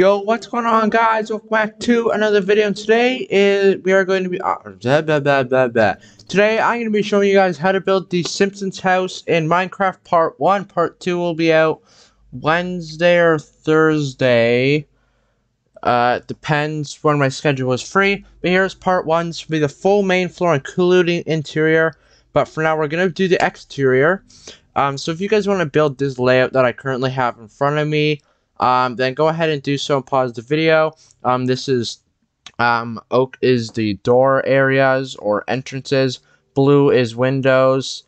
Yo, what's going on, guys? Welcome back to another video. And today is we are going to be uh, blah, blah, blah. Today, I'm going to be showing you guys how to build the Simpsons house in Minecraft Part One. Part Two will be out Wednesday or Thursday. Uh, depends when my schedule is free. But here's Part One. This will be the full main floor, including interior. But for now, we're going to do the exterior. Um, so if you guys want to build this layout that I currently have in front of me um, then go ahead and do so and pause the video. Um, this is um, oak is the door areas or entrances. Blue is windows.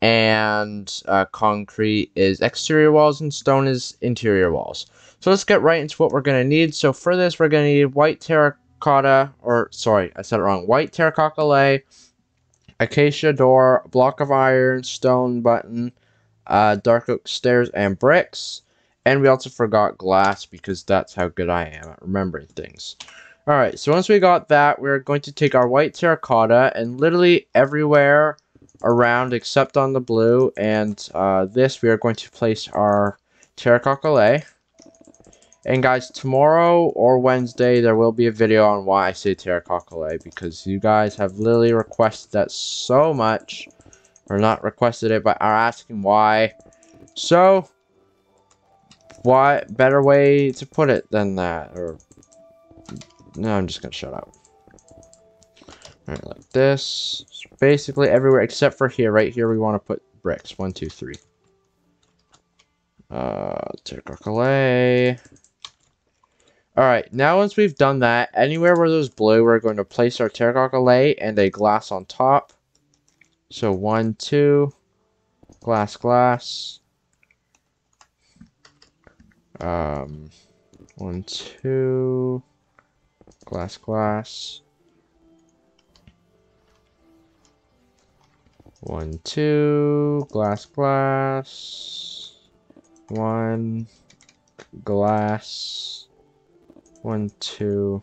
And uh, concrete is exterior walls and stone is interior walls. So let's get right into what we're going to need. So for this, we're going to need white terracotta, or sorry, I said it wrong. White terracotta lay, acacia door, block of iron, stone button, uh, dark oak stairs, and bricks. And we also forgot glass because that's how good I am at remembering things. Alright, so once we got that, we're going to take our white terracotta and literally everywhere around except on the blue. And uh, this, we are going to place our terracotta. And guys, tomorrow or Wednesday, there will be a video on why I say terracotta. Because you guys have literally requested that so much. Or not requested it, but are asking why. So, what better way to put it than that? Or no, I'm just gonna shut up. Alright, like this. Basically everywhere except for here. Right here we want to put bricks. One, two, three. Uh terracotta. Alright, now once we've done that, anywhere where there's blue, we're going to place our terracotta and a glass on top. So one, two, glass, glass. Um, one, two, glass, glass. One, two, glass, glass. One, glass. One, two,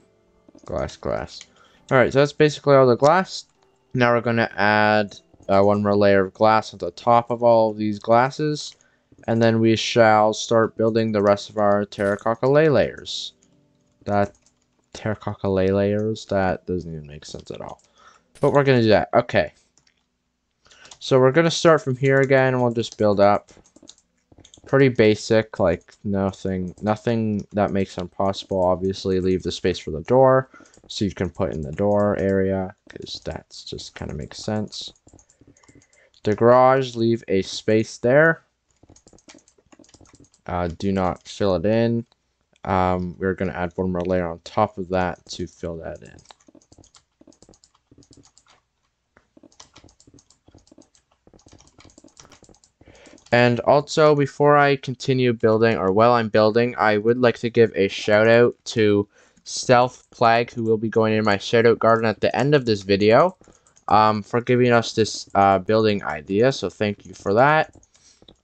glass, glass. Alright, so that's basically all the glass. Now we're going to add uh, one more layer of glass on the top of all of these glasses and then we shall start building the rest of our terracotta lay layers. That terracotta lay layers, that doesn't even make sense at all. But we're to do that. Okay. So we're to start from here again, and we'll just build up. Pretty basic, like nothing, nothing that makes impossible. Obviously, leave the space for the door, so you can put in the door area, because that's just kind of makes sense. The garage, leave a space there. Uh, do not fill it in. Um, we're going to add one more layer on top of that to fill that in. And also, before I continue building, or while I'm building, I would like to give a shout out to Stealth Plague, who will be going in my shout out garden at the end of this video, um, for giving us this uh, building idea. So thank you for that.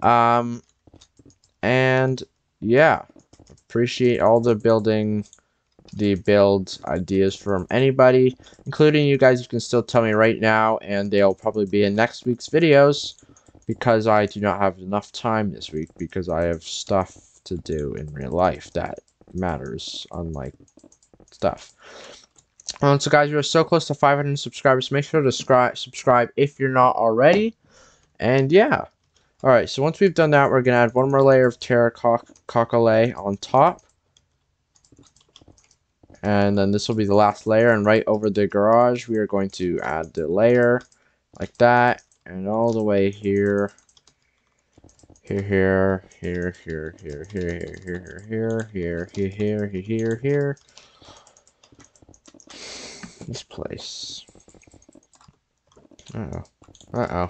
Um, and yeah, appreciate all the building, the build ideas from anybody, including you guys. You can still tell me right now, and they'll probably be in next week's videos because I do not have enough time this week because I have stuff to do in real life that matters, unlike stuff. Um, so guys, we are so close to 500 subscribers. Make sure to subscribe, subscribe if you're not already. And yeah. Alright, so once we've done that, we're going to add one more layer of terracotta on top. And then this will be the last layer, and right over the garage, we are going to add the layer like that, and all the way here. Here, here, here, here, here, here, here, here, here, here, here, here, here, here. This place. Uh-oh. Uh-oh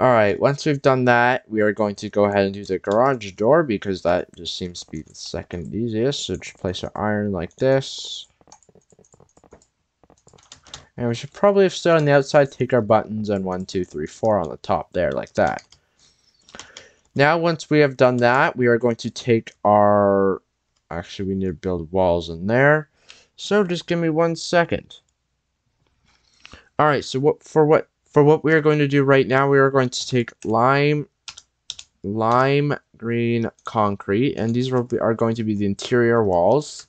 Alright, once we've done that, we are going to go ahead and do the garage door because that just seems to be the second easiest. So just place our iron like this. And we should probably have stood on the outside, take our buttons, and one, two, three, four on the top there, like that. Now, once we have done that, we are going to take our... Actually, we need to build walls in there. So just give me one second. Alright, so what for what for what we are going to do right now, we are going to take lime, lime green concrete, and these are going to be the interior walls.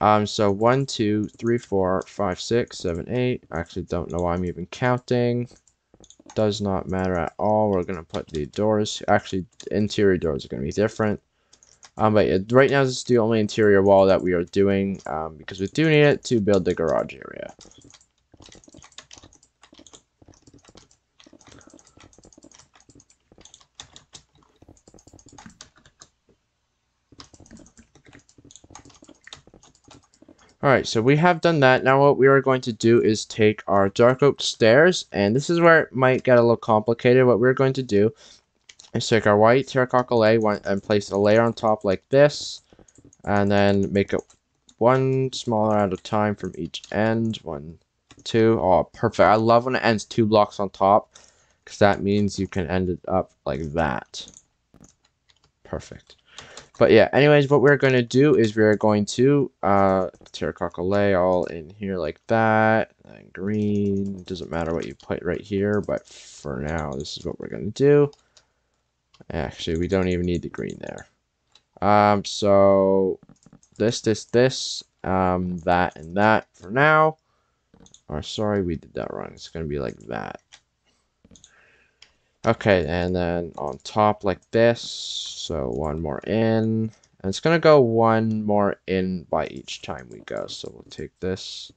Um, so one, two, three, four, five, six, seven, eight. I actually don't know why I'm even counting. Does not matter at all. We're gonna put the doors. Actually, interior doors are gonna be different. Um, but right now this is the only interior wall that we are doing um, because we do need it to build the garage area. Alright, so we have done that. Now what we are going to do is take our dark oak stairs, and this is where it might get a little complicated. What we're going to do is take our white terracotta lay and place a layer on top like this, and then make it one smaller at a time from each end. One, two. Oh, perfect. I love when it ends two blocks on top, because that means you can end it up like that. Perfect. But yeah, anyways, what we're going to do is we're going to uh, terracotta lay all in here like that. And green, doesn't matter what you put right here, but for now, this is what we're going to do. Actually, we don't even need the green there. Um, so this, this, this, um, that, and that for now. Or sorry, we did that wrong. It's going to be like that. Okay, and then on top like this, so one more in. And it's going to go one more in by each time we go. So we'll take this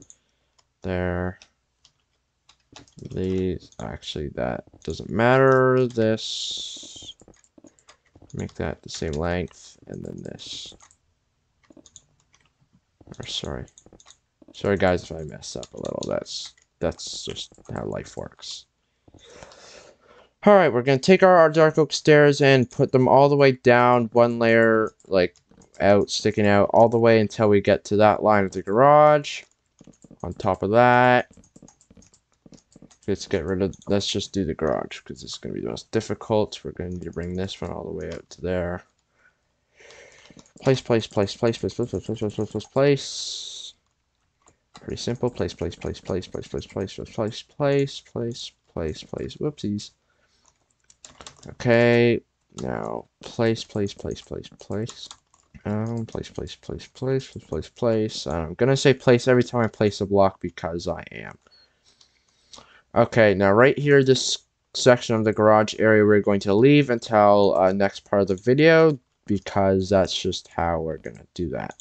there. These, actually that doesn't matter. This, make that the same length, and then this. Or sorry. Sorry guys if I mess up a little. That's that's just how life works. Alright, we're going to take our, our dark oak stairs and put them all the way down, one layer, like, out, sticking out, all the way until we get to that line of the garage. On top of that, let's get rid of, let's just do the garage, because it's going to be the most difficult. We're going to bring this one all the way out to there. Place, place, place, place, place, place, place, place, place, place, place, place. Pretty simple. Place, place, place, place, place, place, place, place, place, place, place, place, place. Whoopsies. Okay, now place, place, place, place, place. Um, place, place, place, place, place, place, place. I'm gonna say place every time I place a block because I am. Okay, now right here, this section of the garage area we're going to leave until uh, next part of the video because that's just how we're gonna do that.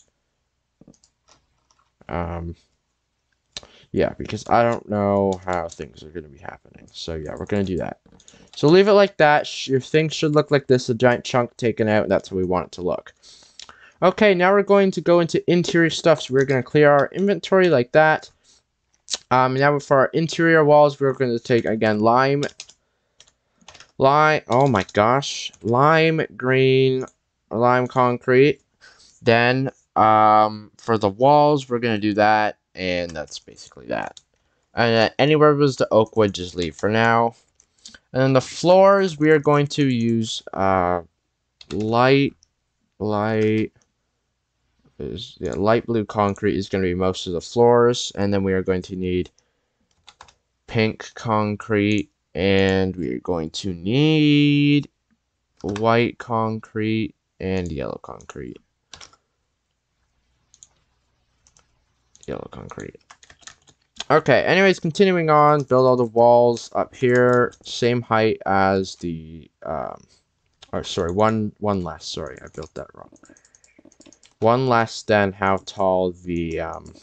Um, yeah, because I don't know how things are gonna be happening. So yeah, we're gonna do that. So leave it like that. Your thing should look like this, a giant chunk taken out. That's how we want it to look. Okay, now we're going to go into interior stuff. So we're going to clear our inventory like that. Um, now for our interior walls, we're going to take, again, lime. Lime, oh my gosh. Lime, green, lime concrete. Then, um, for the walls, we're going to do that. And that's basically that. And uh, anywhere was the oak wood, just leave for now. And then the floors, we are going to use uh, light, light, is yeah, light blue concrete is going to be most of the floors. And then we are going to need pink concrete. And we are going to need white concrete and yellow concrete. Yellow concrete. Okay, anyways, continuing on, build all the walls up here, same height as the, um, or sorry, one, one less, sorry, I built that wrong. One less than how tall the, um,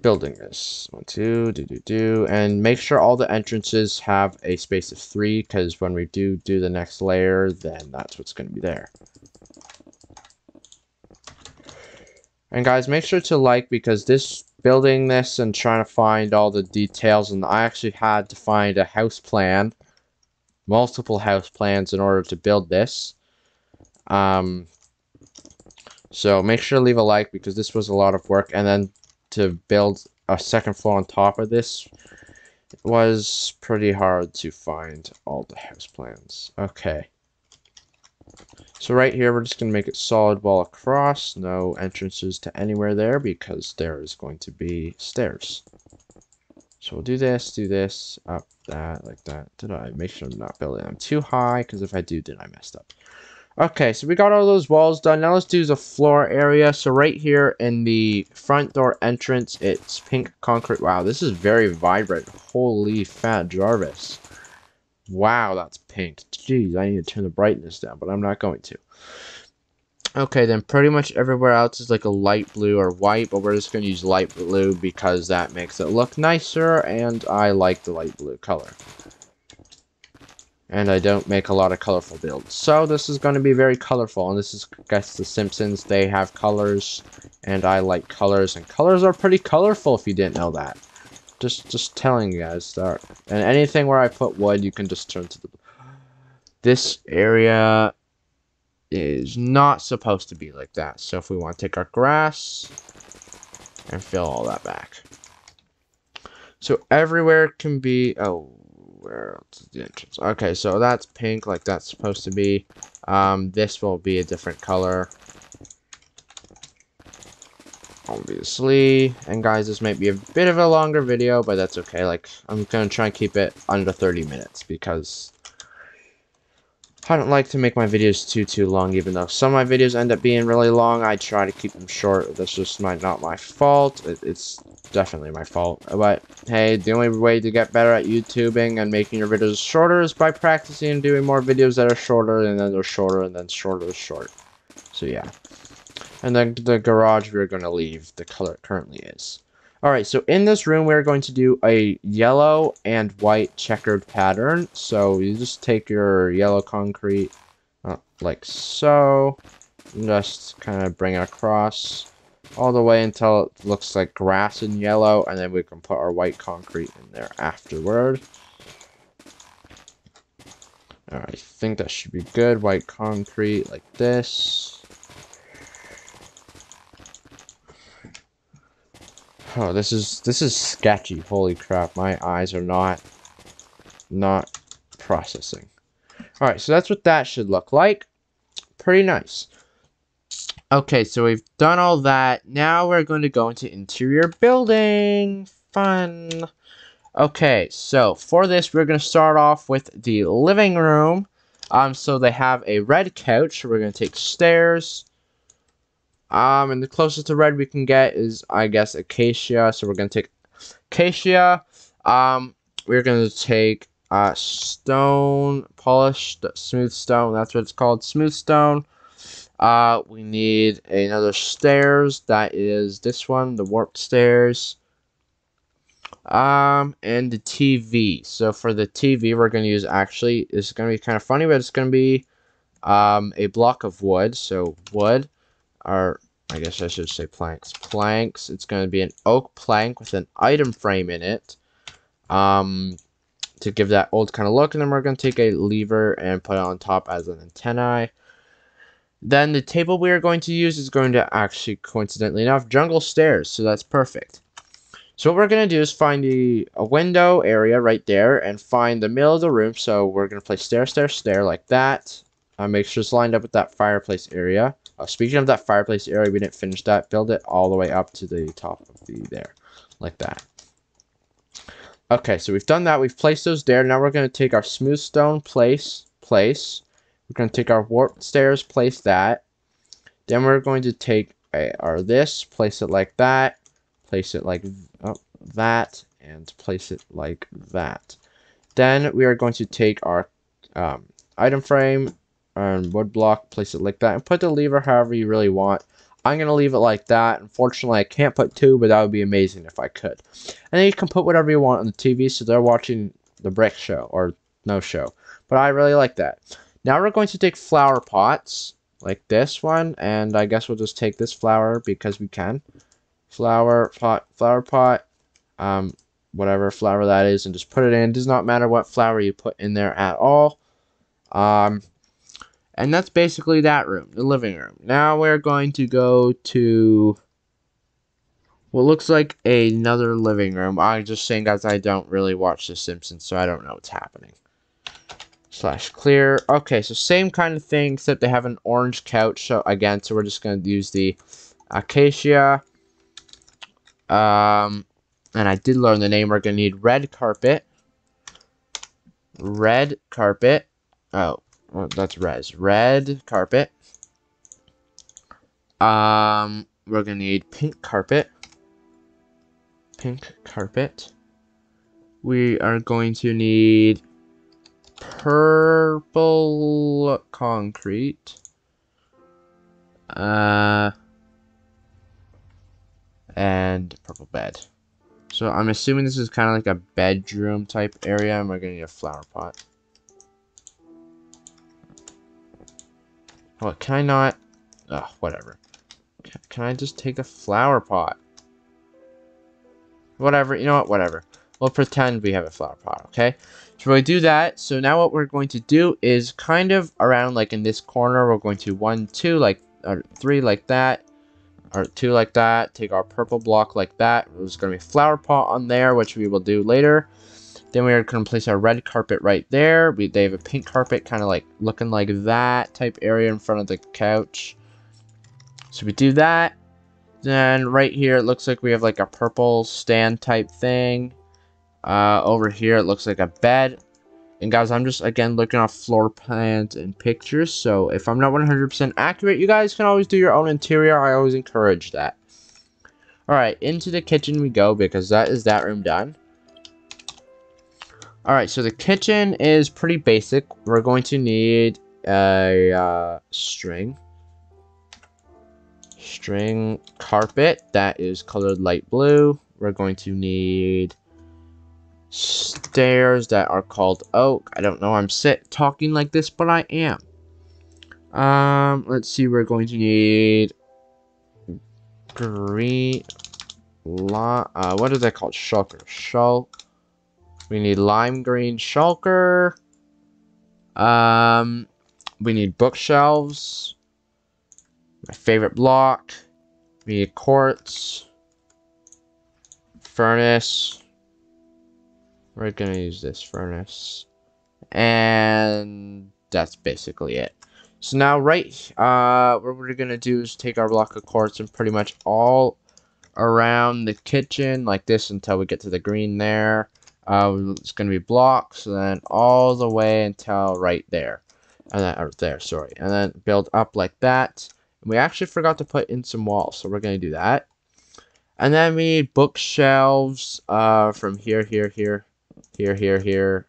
building is. One, two, do, do, do, and make sure all the entrances have a space of three, because when we do do the next layer, then that's what's going to be there. And guys, make sure to like because this building this and trying to find all the details, and I actually had to find a house plan, multiple house plans in order to build this. Um, so make sure to leave a like because this was a lot of work, and then to build a second floor on top of this was pretty hard to find all the house plans. Okay. So right here, we're just going to make it solid wall across. No entrances to anywhere there because there is going to be stairs. So we'll do this, do this, up that, like that. Did I make sure I'm not building them too high? Because if I do, then I messed up. Okay, so we got all those walls done. Now let's do the floor area. So right here in the front door entrance, it's pink concrete. Wow, this is very vibrant. Holy fat Jarvis. Wow, that's pink. Jeez, I need to turn the brightness down, but I'm not going to. Okay, then pretty much everywhere else is like a light blue or white, but we're just going to use light blue because that makes it look nicer, and I like the light blue color and I don't make a lot of colorful builds. So this is going to be very colorful, and this is, I guess, The Simpsons. They have colors, and I like colors, and colors are pretty colorful if you didn't know that. Just, just telling you guys that. And anything where I put wood, you can just turn to the... This area is not supposed to be like that. So if we want to take our grass and fill all that back. So everywhere can be... Oh, where else is the entrance? Okay, so that's pink, like that's supposed to be. Um, this will be a different color. Obviously. And guys, this might be a bit of a longer video, but that's okay. Like, I'm gonna try and keep it under 30 minutes, because I don't like to make my videos too, too long, even though some of my videos end up being really long. I try to keep them short. That's just my, not my fault. It, it's definitely my fault. But, hey, the only way to get better at YouTubing and making your videos shorter is by practicing and doing more videos that are shorter, and then they're shorter, and then shorter is short. So, yeah. And then the garage we're going to leave the color it currently is. Alright, so in this room, we're going to do a yellow and white checkered pattern. So you just take your yellow concrete, uh, like so, just kind of bring it across all the way until it looks like grass and yellow, and then we can put our white concrete in there afterward. Alright, I think that should be good. White concrete like this. Oh, this is this is sketchy. Holy crap, my eyes are not not processing. All right, so that's what that should look like. Pretty nice. Okay, so we've done all that. Now we're going to go into interior building. Fun. Okay, so for this, we're going to start off with the living room. Um, so they have a red couch. We're going to take stairs. Um, and the closest to red we can get is, I guess, acacia. So we're going to take acacia. Um, we're going to take uh, stone, polished smooth stone. That's what it's called, smooth stone. Uh, we need another stairs. That is this one, the warped stairs. Um, and the TV. So for the TV, we're going to use, actually, it's going to be kind of funny, but it's going to be um, a block of wood. So wood or I guess I should say planks. Planks. It's going to be an oak plank with an item frame in it. Um, to give that old kind of look. And then we're going to take a lever and put it on top as an antennae. Then the table we are going to use is going to actually, coincidentally enough, jungle stairs. So that's perfect. So what we're going to do is find the, a window area right there and find the middle of the room. So we're going to place stair, stair, stair like that. Uh, make sure it's lined up with that fireplace area. Uh, speaking of that fireplace area, we didn't finish that. Build it all the way up to the top of the there. Like that. Okay, so we've done that. We've placed those there. Now we're going to take our smooth stone place, place. We're going to take our warp stairs, place that. Then we're going to take a, our this, place it like that. Place it like oh, that. And place it like that. Then we are going to take our um, item frame and wood block, place it like that, and put the lever however you really want. I'm going to leave it like that. Unfortunately, I can't put two, but that would be amazing if I could. And then you can put whatever you want on the TV, so they're watching the brick show, or no show. But I really like that. Now we're going to take flower pots, like this one, and I guess we'll just take this flower because we can. flower pot, flower pot, um, whatever flower that is, and just put it in. It does not matter what flower you put in there at all. Um, and that's basically that room, the living room. Now we're going to go to what looks like another living room. I'm just saying, guys, I don't really watch The Simpsons, so I don't know what's happening. Slash clear. Okay, so same kind of thing, except they have an orange couch. So again, so we're just going to use the acacia. Um, and I did learn the name. We're going to need red carpet. Red carpet. Oh, well, that's res. Red carpet. Um, we're to need pink carpet pink carpet. We are going to need purple concrete. Uh, and purple bed. So I'm assuming this is kind of like a bedroom type area, and we're to need a flower pot. What, can I not? Oh, whatever. Can I just take a flower pot? Whatever, you know what, whatever. We'll pretend we have a flower pot, okay? So we do that. So now what we're going to do is kind of around like in this corner, we're going to one, two, like, or three like that, or two like that. Take our purple block like that. There's going to be flower pot on there, which we will do later. Then we are going to place our red carpet right there. We, they have a pink carpet kind of like looking like that type area in front of the couch. So we do that. Then right here, it looks like we have like a purple stand type thing. Uh, over here, it looks like a bed. And guys, I'm just, again, looking off floor plans and pictures. So if I'm not 100% accurate, you guys can always do your own interior. I always encourage that. Alright, into the kitchen we go because that is that room done. Alright, so the kitchen is pretty basic. We're going to need a uh, string string carpet that is colored light blue. We're going to need stairs that are called oak. I don't know I'm sit talking like this, but I am. Um, let's see, we're going to need green, la uh, what is that called? Shulker. Shulk. We need lime green shulker. Um, we need bookshelves. My favorite block. Media quartz. Furnace. We're gonna use this furnace. And that's basically it. So now right, uh, what we're gonna do is take our block of quartz and pretty much all around the kitchen like this until we get to the green there. Uh, it's gonna be blocks, and then all the way until right there, and then or there, sorry, and then build up like that. And we actually forgot to put in some walls, so we're going to do that. And then we need bookshelves uh, from here, here, here, here, here, here.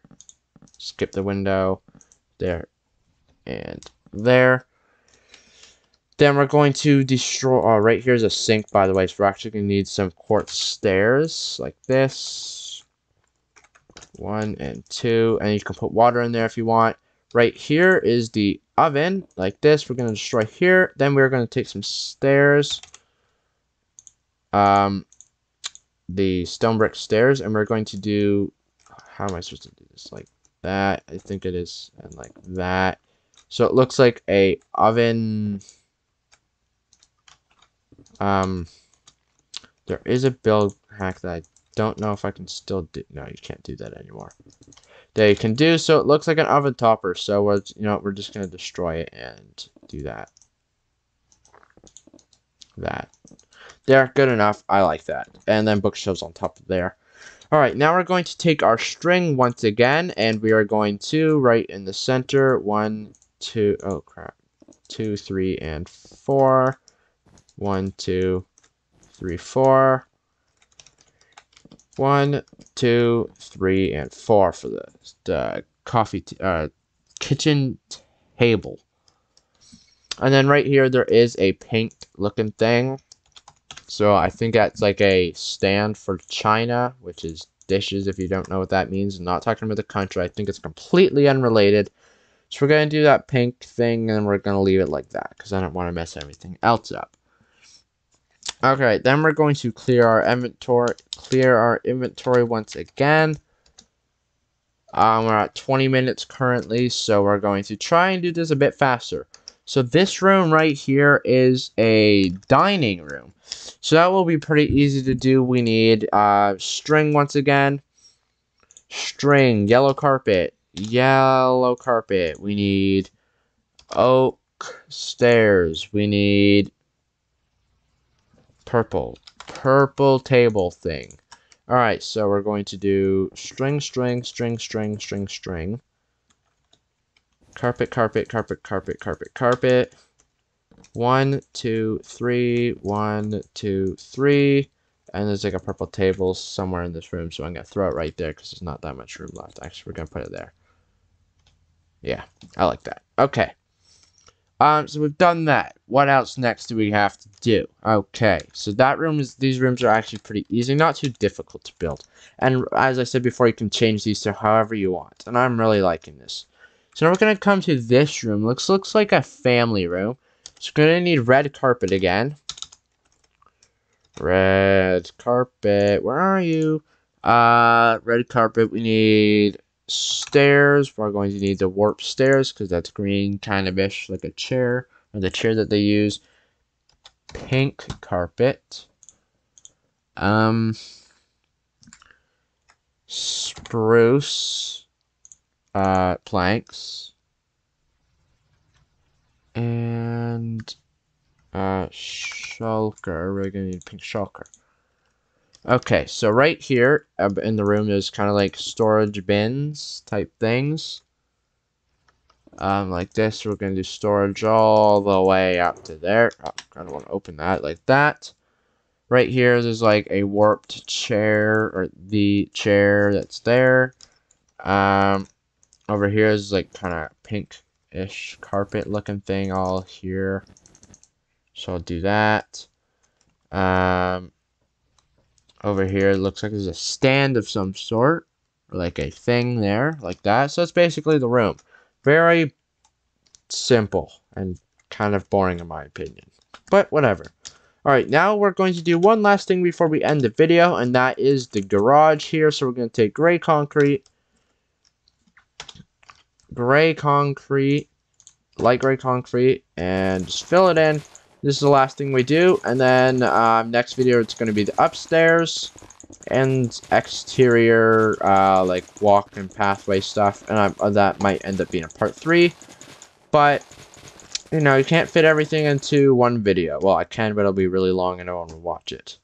Skip the window. There. And there. Then we're going to destroy... Oh, right here's a sink, by the way. So we're actually going to need some quartz stairs, like this. One and two. And you can put water in there if you want. Right here is the oven like this. We're going to destroy here. Then we're going to take some stairs. Um, the stone brick stairs. And we're going to do... How am I supposed to do this? Like that. I think it is. And like that. So it looks like a oven... Um, there is a build hack that I don't know if I can still do. No, you can't do that anymore That you can do. So it looks like an oven topper. So we're, you know, we're just going to destroy it and do that. That. There, good enough. I like that. And then bookshelves on top of there. Alright, now we're going to take our string once again, and we are going to, right in the center, one, two, oh crap, two, three, and four. One, two, three, four. One, two, three, and four for the, the coffee, uh, kitchen table. And then right here, there is a pink looking thing. So I think that's like a stand for China, which is dishes, if you don't know what that means. I'm not talking about the country. I think it's completely unrelated. So we're going to do that pink thing, and we're going to leave it like that, because I don't want to mess everything else up. Okay, then we're going to clear our inventory, clear our inventory once again. Um, we're at 20 minutes currently, so we're going to try and do this a bit faster. So this room right here is a dining room. So that will be pretty easy to do. We need uh, string once again. String, yellow carpet, yellow carpet. We need oak stairs. We need purple. Purple table thing. Alright, so we're going to do string, string, string, string, string, string. Carpet, carpet, carpet, carpet, carpet, carpet. One, two, three, one, two, three. And there's like a purple table somewhere in this room, so I'm going to throw it right there because there's not that much room left. Actually, we're going to put it there. Yeah, I like that. Okay. Um, so we've done that. What else next do we have to do? Okay, so that room is, these rooms are actually pretty easy, not too difficult to build. And as I said before, you can change these to however you want. And I'm really liking this. So now we're going to come to this room. Looks, looks like a family room. So we're to need red carpet again. Red carpet, where are you? Uh, red carpet, we need stairs. We're going to need the warp stairs because that's green kind of ish, like a chair, or the chair that they use. Pink carpet. Um, spruce uh, planks. And uh, shulker. We're going to need pink shulker. Okay, so right here uh, in the room there's kind of like storage bins type things. Um, like this, we're going to do storage all the way up to there. Oh, I don't want to open that like that. Right here, there's like a warped chair, or the chair that's there. Um, over here is like kind of pink-ish carpet looking thing all here. So I'll do that. Um, over here, it looks like there's a stand of some sort. Like a thing there, like that. So it's basically the room. Very simple and kind of boring in my opinion. But whatever. Alright, now we're going to do one last thing before we end the video, and that is the garage here. So we're going to take gray concrete, gray concrete, light gray concrete, and just fill it in. This is the last thing we do, and then um, next video it's going to be the upstairs and exterior, uh, like walk and pathway stuff, and I, uh, that might end up being a part three. But you know, you can't fit everything into one video. Well, I can, but it'll be really long, and no one will watch it.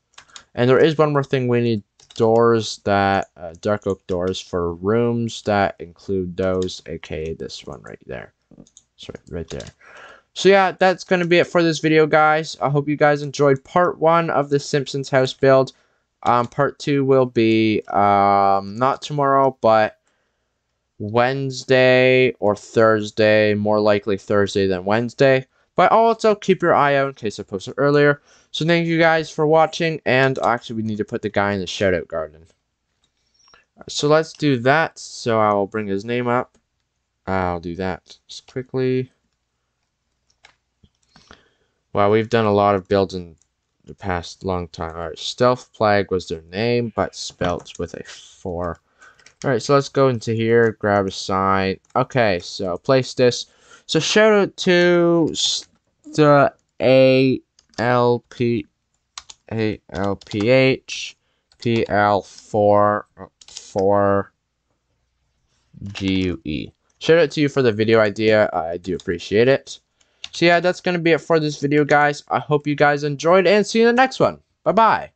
And there is one more thing we need doors that uh, dark oak doors for rooms that include those, aka this one right there. Sorry, right there. So yeah, that's going to be it for this video, guys. I hope you guys enjoyed part one of the Simpsons house build. Um, part two will be um, not tomorrow, but Wednesday or Thursday. More likely Thursday than Wednesday. But also keep your eye out in case I posted earlier. So thank you guys for watching. And actually, we need to put the guy in the shoutout garden. So let's do that. So I'll bring his name up. I'll do that just quickly. Wow, we've done a lot of builds in the past long time. Alright, Stealth Plague was their name, but spelt with a 4. Alright, so let's go into here, grab a sign. Okay, so place this. So shout out to the A L P A L P H P L 4 4 G U E. Shout out to you for the video idea. I do appreciate it. So yeah, that's going to be it for this video, guys. I hope you guys enjoyed, and see you in the next one. Bye-bye.